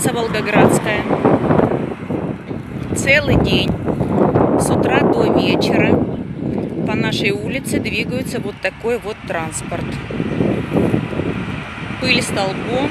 улица Волгоградская. Целый день, с утра до вечера, по нашей улице двигается вот такой вот транспорт. Пыль столбом,